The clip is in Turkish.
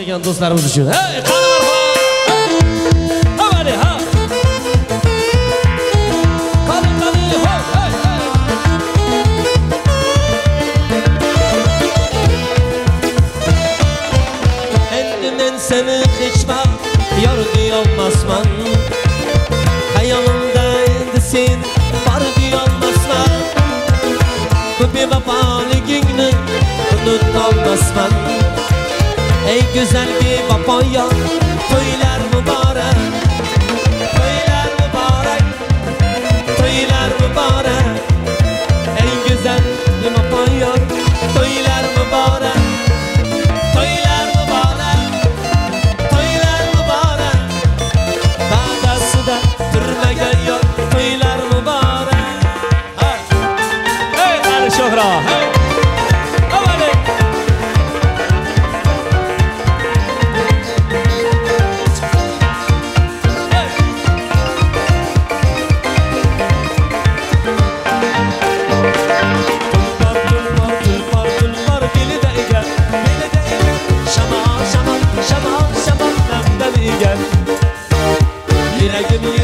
qilgan do'stlarimiz uchun hey qani ha. Qani qani ho hey hey. Endi men seni hech vaqt yor deyolmasman ey go'zal bevafoyon to'ylar Can I give me.